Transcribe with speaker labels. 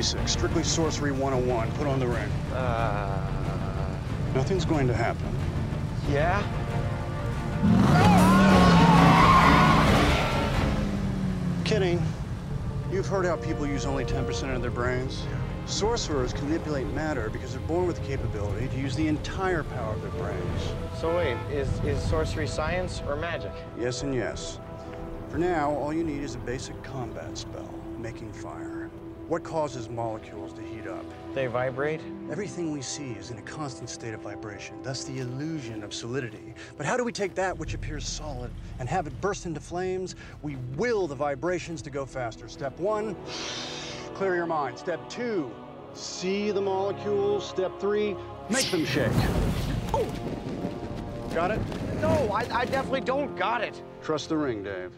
Speaker 1: basics, strictly sorcery 101. Put on the ring.
Speaker 2: Uh,
Speaker 1: Nothing's going to happen.
Speaker 2: yeah?
Speaker 1: Kidding. You've heard how people use only 10% of their brains. Sorcerers can manipulate matter because they're born with the capability to use the entire power of their brains.
Speaker 2: So wait, is, is sorcery science or magic?
Speaker 1: Yes and yes. For now, all you need is a basic combat spell, making fire. What causes molecules to heat up?
Speaker 2: They vibrate?
Speaker 1: Everything we see is in a constant state of vibration, thus the illusion of solidity. But how do we take that which appears solid and have it burst into flames? We will the vibrations to go faster. Step one, clear your mind. Step two, see the molecules. Step three, make them shake. Oh. Got it?
Speaker 2: No, I, I definitely don't got it.
Speaker 1: Trust the ring, Dave.